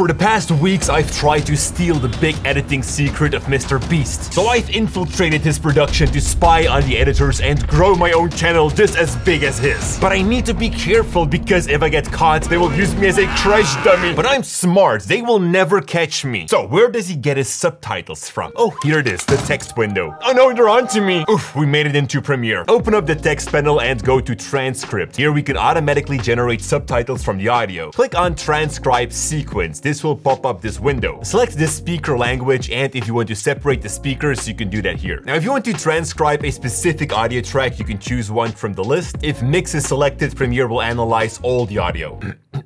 For the past weeks, I've tried to steal the big editing secret of Mr. Beast. So I've infiltrated his production to spy on the editors and grow my own channel just as big as his. But I need to be careful because if I get caught, they will use me as a crash dummy. But I'm smart, they will never catch me. So where does he get his subtitles from? Oh, here it is, the text window. Oh no, they're onto me. Oof, we made it into Premiere. Open up the text panel and go to transcript. Here we can automatically generate subtitles from the audio. Click on transcribe sequence. This will pop up this window. Select the speaker language and if you want to separate the speakers, you can do that here. Now, if you want to transcribe a specific audio track, you can choose one from the list. If mix is selected, Premiere will analyze all the audio.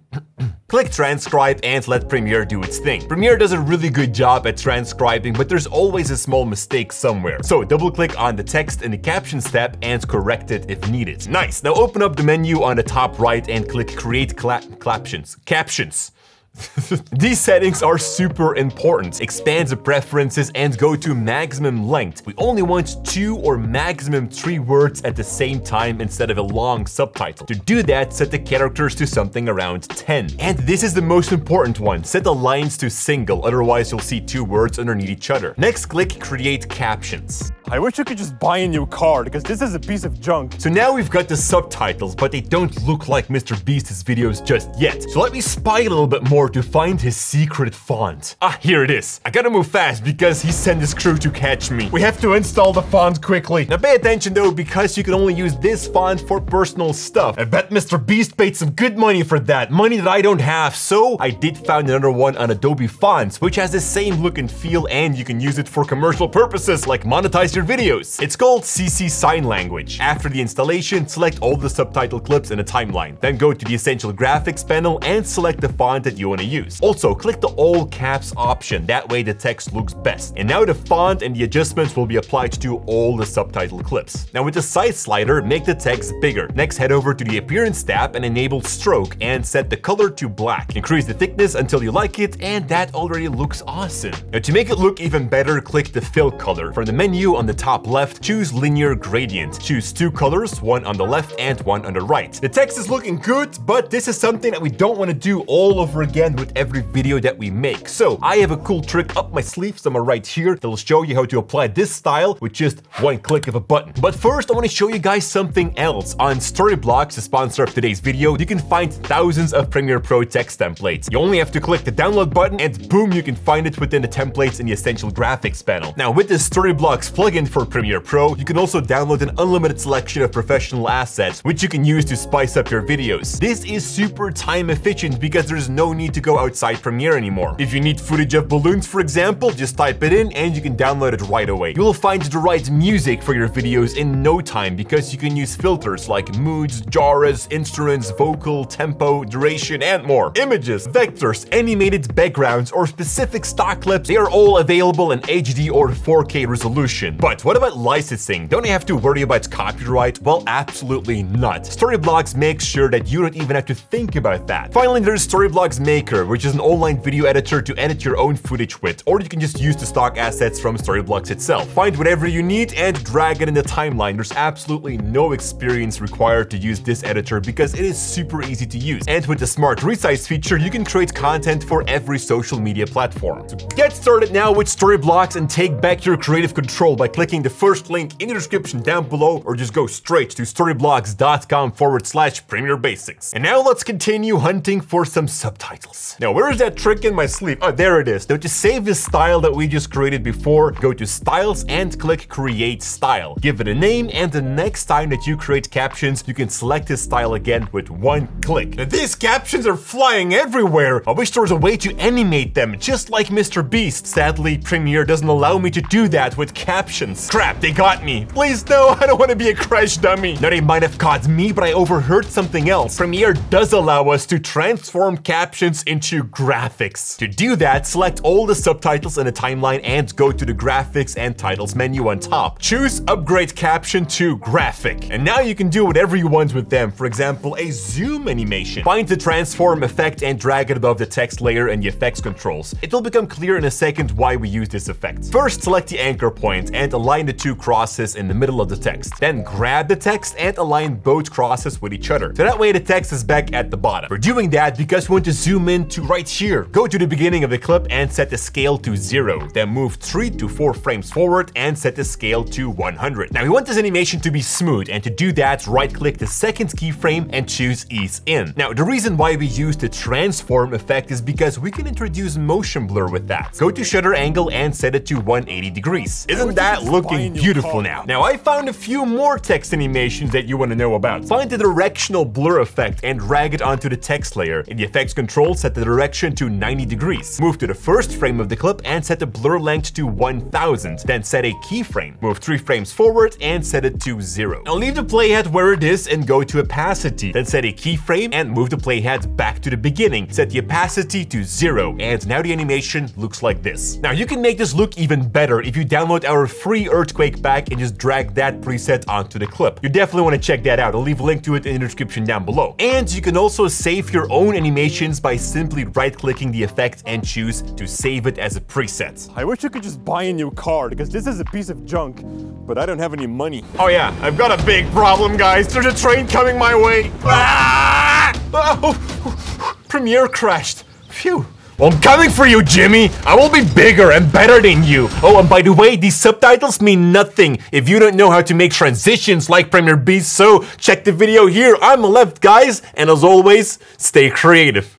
Click transcribe and let Premiere do its thing. Premiere does a really good job at transcribing, but there's always a small mistake somewhere. So double click on the text in the captions tab and correct it if needed. Nice, now open up the menu on the top right and click create cla captions. Captions. These settings are super important. Expand the preferences and go to maximum length. We only want two or maximum three words at the same time instead of a long subtitle. To do that, set the characters to something around 10. And this is the most important one. Set the lines to single, otherwise you'll see two words underneath each other. Next, click create captions. I wish you could just buy a new car because this is a piece of junk. So now we've got the subtitles, but they don't look like Mr. Beast's videos just yet. So let me spy a little bit more to find his secret font. Ah, here it is. I gotta move fast because he sent his crew to catch me. We have to install the font quickly. Now pay attention though, because you can only use this font for personal stuff. I bet Mr. Beast paid some good money for that, money that I don't have. So I did find another one on Adobe Fonts, which has the same look and feel and you can use it for commercial purposes like your videos. It's called CC Sign Language. After the installation, select all the subtitle clips in a timeline. Then go to the Essential Graphics panel and select the font that you want to use. Also, click the all caps option. That way the text looks best. And now the font and the adjustments will be applied to all the subtitle clips. Now with the size slider, make the text bigger. Next, head over to the Appearance tab and enable Stroke and set the color to black. Increase the thickness until you like it, and that already looks awesome. Now to make it look even better, click the Fill color. From the menu on the top left, choose Linear Gradient. Choose two colors, one on the left and one on the right. The text is looking good, but this is something that we don't want to do all over again with every video that we make. So I have a cool trick up my sleeve somewhere right here that'll show you how to apply this style with just one click of a button. But first, I want to show you guys something else. On Storyblocks, the sponsor of today's video, you can find thousands of Premiere Pro text templates. You only have to click the download button and boom, you can find it within the templates in the Essential Graphics panel. Now with the Storyblocks plugin for Premiere Pro, you can also download an unlimited selection of professional assets, which you can use to spice up your videos. This is super time efficient because there's no need to go outside Premiere anymore. If you need footage of balloons, for example, just type it in and you can download it right away. You will find the right music for your videos in no time because you can use filters like moods, genres, instruments, vocal, tempo, duration, and more. Images, vectors, animated backgrounds, or specific stock clips, they are all available in HD or 4K resolution. But what about licensing? Don't you have to worry about copyright? Well, absolutely not. Storyblocks makes sure that you don't even have to think about that. Finally, there's Storyblocks Maker, which is an online video editor to edit your own footage with, or you can just use the stock assets from Storyblocks itself. Find whatever you need and drag it in the timeline. There's absolutely no experience required to use this editor because it is super easy to use. And with the smart resize feature, you can create content for every social media platform. So get started now with Storyblocks and take back your creative control by clicking the first link in the description down below or just go straight to storyblocks.com forward slash premiere basics. And now let's continue hunting for some subtitles. Now, where is that trick in my sleeve? Oh, there it is. Now, to save the style that we just created before, go to styles and click create style. Give it a name and the next time that you create captions, you can select this style again with one click. Now, these captions are flying everywhere. I wish there was a way to animate them, just like Mr. Beast. Sadly, Premiere doesn't allow me to do that with captions. Crap, they got me. Please no, I don't want to be a crash dummy. Now they might have caught me, but I overheard something else. Premiere does allow us to transform captions into graphics. To do that, select all the subtitles in the timeline and go to the graphics and titles menu on top. Choose upgrade caption to graphic. And now you can do whatever you want with them. For example, a zoom animation. Find the transform effect and drag it above the text layer in the effects controls. It will become clear in a second why we use this effect. First, select the anchor point and align the two crosses in the middle of the text. Then grab the text and align both crosses with each other. So that way the text is back at the bottom. We're doing that because we want to zoom in to right here. Go to the beginning of the clip and set the scale to zero. Then move three to four frames forward and set the scale to 100. Now we want this animation to be smooth and to do that, right click the second keyframe and choose ease in. Now the reason why we use the transform effect is because we can introduce motion blur with that. Go to shutter angle and set it to 180 degrees. Isn't that looking beautiful now? Now I found a few more text animations that you want to know about. Find the directional blur effect and drag it onto the text layer. In the effects control, set the direction to 90 degrees. Move to the first frame of the clip and set the blur length to 1000. Then set a keyframe. Move three frames forward and set it to zero. Now leave the playhead where it is and go to opacity. Then set a keyframe and move the playhead back to the beginning. Set the opacity to zero. And now the animation looks like this. Now you can make this look even better if you download our free earthquake pack and just drag that preset onto the clip. You definitely want to check that out. I'll leave a link to it in the description down below. And you can also save your own animations by simply right-clicking the effect and choose to save it as a preset. I wish I could just buy a new car because this is a piece of junk, but I don't have any money. Oh yeah, I've got a big problem, guys. There's a train coming my way. Ah! Oh, Premiere crashed. Phew. I'm coming for you, Jimmy! I will be bigger and better than you! Oh, and by the way, these subtitles mean nothing if you don't know how to make transitions like Premier Beast, so check the video here. I'm left, guys, and as always, stay creative.